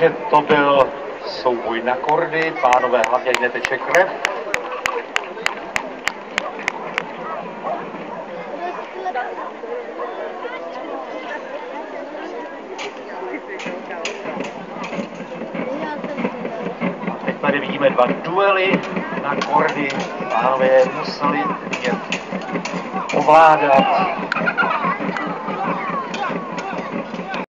Takže to byl souboj na kordy, pánové hlavně neteče krev. Teď tady vidíme dva duely na kordy. Pánové museli mě ovládat